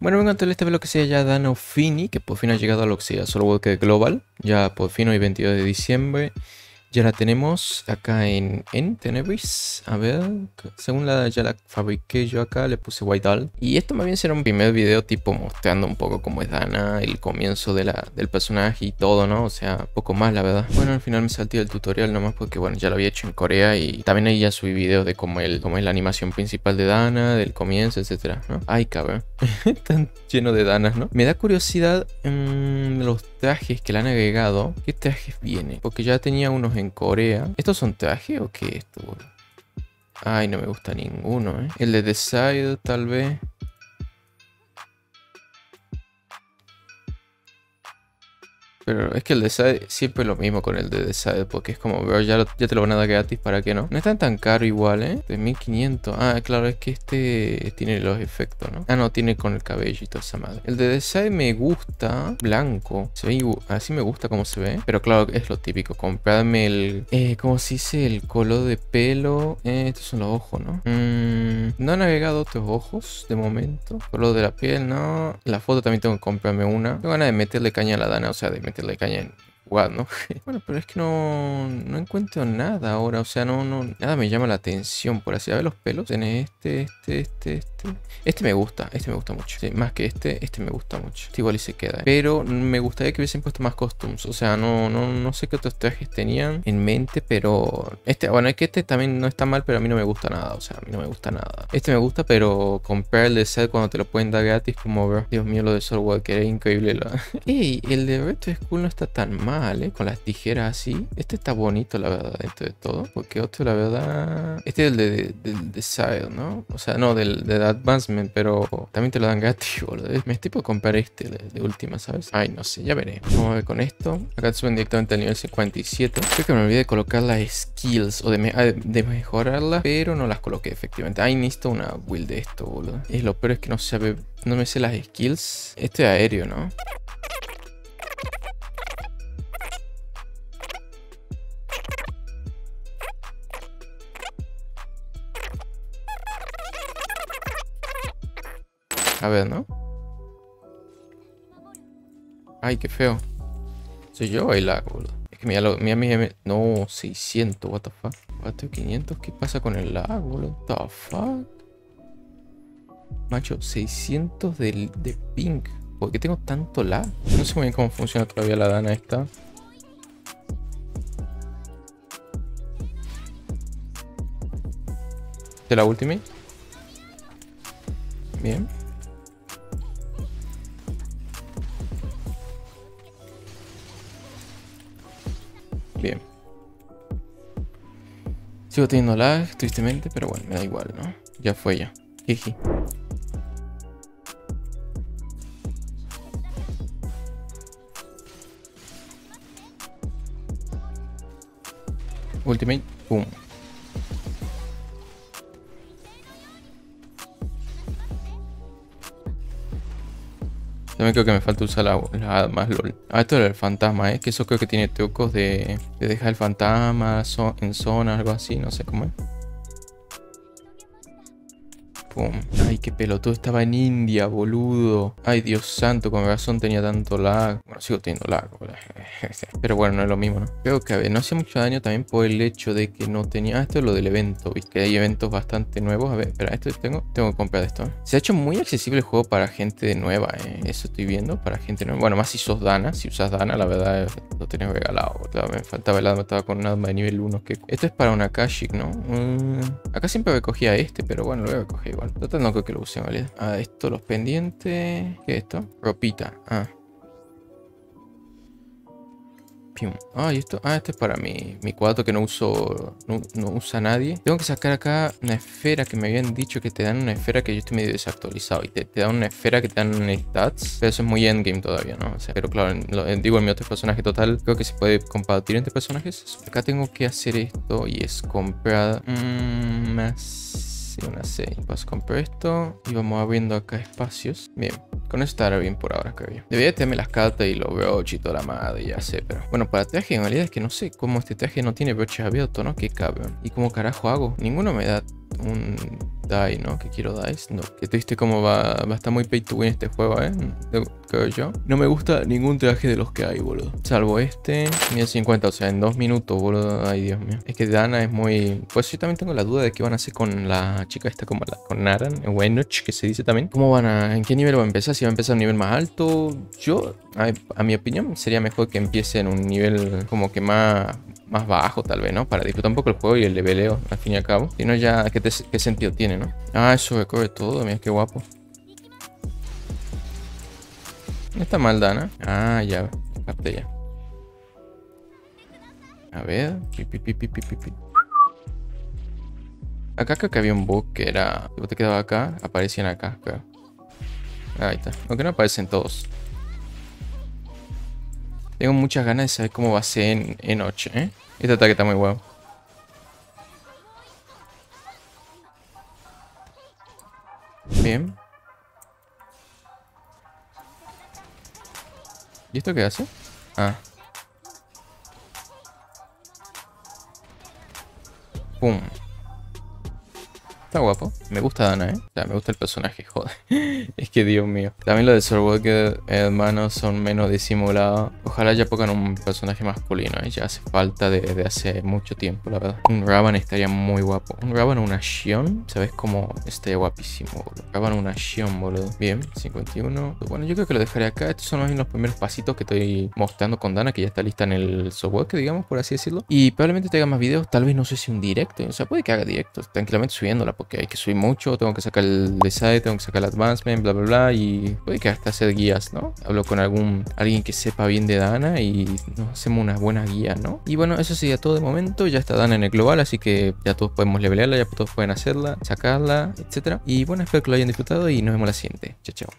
Bueno, vengo a traerles esta vez lo que sea ya Dano Fini, que por fin ha llegado a lo que sea Solo que Global. Ya por fin hoy 22 de diciembre. Ya la tenemos acá en, en Tenebris. A ver, según la ya la fabriqué yo acá, le puse White All. Y esto más bien será un primer video tipo mostrando un poco cómo es Dana, el comienzo de la, del personaje y todo, ¿no? O sea, poco más la verdad. Bueno, al final me salté el tutorial nomás porque bueno, ya lo había hecho en Corea y también ahí ya subí videos de cómo, el, cómo es la animación principal de Dana, del comienzo, etcétera, ¿no? Ay, cabrón. Están lleno de Danas, ¿no? Me da curiosidad en los trajes que le han agregado. ¿Qué trajes viene? Porque ya tenía unos en Corea. ¿Estos son trajes o qué es esto, Ay, no me gusta ninguno, ¿eh? El de The tal vez. Pero es que el de Side siempre es lo mismo con el de The porque es como, bro, ya, ya te lo van a dar gratis, ¿para qué no? No están tan caro igual, ¿eh? De 1500. Ah, claro, es que este tiene los efectos, ¿no? Ah, no, tiene con el cabello esa madre. El de The me gusta blanco. Se ve así me gusta como se ve. Pero claro, es lo típico. Comprarme el, eh, ¿cómo se dice? El color de pelo. Eh, estos son los ojos, ¿no? Mm, no han agregado otros ojos de momento. Color de la piel, no. La foto también tengo que comprarme una. Tengo ganas de meterle caña a la dana, o sea, de meter le caña ¿no? bueno, pero es que no, no encuentro nada ahora, o sea, no, no, nada me llama la atención, por así, a ver los pelos, tiene este, este, este, este, este me gusta, este me gusta mucho, más que este, este me gusta mucho, este igual y se queda, pero me gustaría que hubiesen puesto más costumes, o sea, no, no, no sé qué otros trajes tenían en mente, pero este, bueno, es que este también no está mal, pero a mí no me gusta nada, o sea, a mí no me gusta nada, este me gusta, pero comprar el de set cuando te lo pueden dar gratis, como, Dios mío, lo de Soul que era increíble, Ey, el de Retro School no está tan mal, ¿eh? Con las tijeras así. Este está bonito, la verdad, dentro de todo. Porque otro, la verdad... Este es el de, del de, ¿no? O sea, no, del de Advancement, pero también te lo dan gratis, boludo. Me estoy por comprar este de, última, ¿sabes? Ay, no sé, ya veré. Vamos a ver con esto. Acá suben directamente al nivel 57. Creo que me olvidé de colocar las skills o de, ah, de mejorarlas, pero no las coloqué efectivamente. Ay, necesito una build de esto, boludo. Es lo peor es que no sabe, no me sé las skills. Este es aéreo, ¿no? A ver, ¿no? Ay, qué feo. Soy yo el lag, boludo. Es que mira, lo, mira, mira, No, 600, what the fuck. 500, ¿qué pasa con el lag, boludo? What the fuck. Macho, 600 de, de pink. ¿Por qué tengo tanto lag? No sé muy bien cómo funciona todavía la dana esta. ¿De la ultimate? Bien. Bien. Sigo teniendo lag, tristemente, pero bueno, me da igual, ¿no? Ya fue ya. Ultimate, boom. También creo que me falta usar la, más LOL. Ah, esto era el fantasma, ¿eh? Que eso creo que tiene trucos de, de dejar el fantasma en zona, algo así, no sé cómo es. Ay, qué pelotudo. Estaba en India, boludo. Ay, Dios santo, con razón tenía tanto lag. Bueno, sigo teniendo lag, Pero bueno, no es lo mismo, ¿no? Creo que, a ver, no hacía mucho daño también por el hecho de que no tenía... Ah, esto es lo del evento, ¿viste? Que hay eventos bastante nuevos. A ver, espera, esto tengo, tengo que comprar esto. Se ha hecho muy accesible el juego para gente nueva, ¿eh? Eso estoy viendo, para gente nueva. Bueno, más si sos Dana. Si usas Dana, la verdad, lo tenés regalado. me faltaba el arma, estaba con un arma de nivel 1. Que... Esto es para una Kashik, ¿no? Mm, acá siempre recogía este, pero bueno, lo voy a recoger igual. Total, no creo que lo use en Ah, esto, los pendientes. ¿Qué es esto? Ropita. Ah. Ah, y esto. Ah, este es para mi, mi cuadro que no uso. No, usa nadie. Tengo que sacar acá una esfera que me habían dicho que te dan una esfera que yo estoy medio desactualizado. Y te, te dan una esfera que te dan stats. Pero eso es muy endgame todavía, ¿no? O sea, pero claro, digo en mi otro personaje total. Creo que se puede compartir entre personajes. Acá tengo que hacer esto. Y es comprar. Mmm, más una 6. Vas a comprar esto y vamos abriendo acá espacios. Bien, con esto estará bien por ahora, creo yo. Debería tenerme las cartas y los broches y toda la madre, ya sé, pero... Bueno, para traje en realidad es que no sé cómo este traje no tiene broches abiertos, ¿no? Qué cabrón. ¿Y cómo carajo hago? Ninguno me da un Die, ¿no? Que quiero Dice. No, que triste cómo va, va a estar muy pay to win este juego, ¿eh? Creo yo. No me gusta ningún traje de los que hay, boludo. Salvo este. 1050, o sea, en dos minutos, boludo. Ay, Dios mío. Es que Dana es muy... Pues yo también tengo la duda de qué van a hacer con la chica esta, como la, con Naran, Wenoch, que se dice también. ¿Cómo van a... ¿En qué nivel va a empezar? Si va a empezar a un nivel más alto. Yo, a, a mi opinión, sería mejor que empiece en un nivel como que más más bajo tal vez, ¿no? Para disfrutar un poco el juego y el leveleo, al fin y al cabo. Si no, ya, ¿qué, qué sentido tiene, no? Ah, eso recorre todo, mira qué guapo. No está mal, Dana. Ah, ya, capté ya. A ver. Acá creo que había un bug que era... Si vos te quedabas acá, aparecían acá. Ahí está. Aunque no aparecen todos. Tengo muchas ganas de saber cómo va a ser en, noche, ¿eh? Este ataque está muy guapo. Bien. ¿Y esto qué hace? Ah. Pum. Guapo. Me gusta Dana, ¿eh? O sea, me gusta el personaje, joder. es que Dios mío. También lo de Swordwalker, hermanos, son menos disimulados. Ojalá ya pongan un personaje masculino, ¿eh? Ya hace falta de, hace mucho tiempo, la verdad. Un Ravan estaría muy guapo. Un Ravan o una Shion, ¿sabes cómo? Estaría guapísimo, boludo. Ravan o una Shion, boludo. Bien, 51. Bueno, yo creo que lo dejaré acá. Estos son los primeros pasitos que estoy mostrando con Dana, que ya está lista en el Swordwalker, digamos, por así decirlo. Y probablemente tenga más videos. Tal vez no sé si un directo. O sea, puede que haga directos. Tranquilamente subiéndola porque hay que subir mucho, tengo que sacar el design, tengo que sacar el advancement, bla bla bla y puede que hasta hacer guías, ¿no? Hablo con algún alguien que sepa bien de Dana y nos hacemos unas buenas guías, ¿no? Y bueno, eso sería todo de momento, ya está Dana en el global, así que ya todos podemos levelearla, ya todos pueden hacerla, sacarla, etcétera. Y bueno, espero que lo hayan disfrutado y nos vemos la siguiente. Chao, chao.